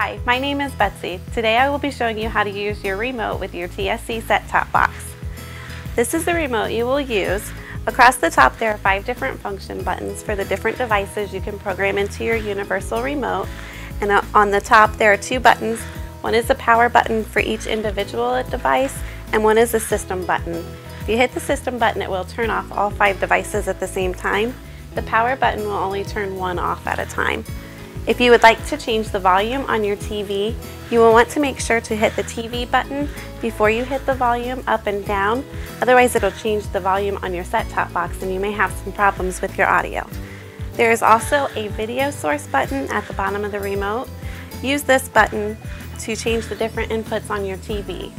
Hi, my name is Betsy. Today I will be showing you how to use your remote with your TSC set-top box. This is the remote you will use. Across the top there are five different function buttons for the different devices you can program into your universal remote. And uh, on the top there are two buttons. One is the power button for each individual device and one is the system button. If you hit the system button it will turn off all five devices at the same time. The power button will only turn one off at a time. If you would like to change the volume on your TV, you will want to make sure to hit the TV button before you hit the volume up and down. Otherwise, it'll change the volume on your set-top box and you may have some problems with your audio. There is also a video source button at the bottom of the remote. Use this button to change the different inputs on your TV.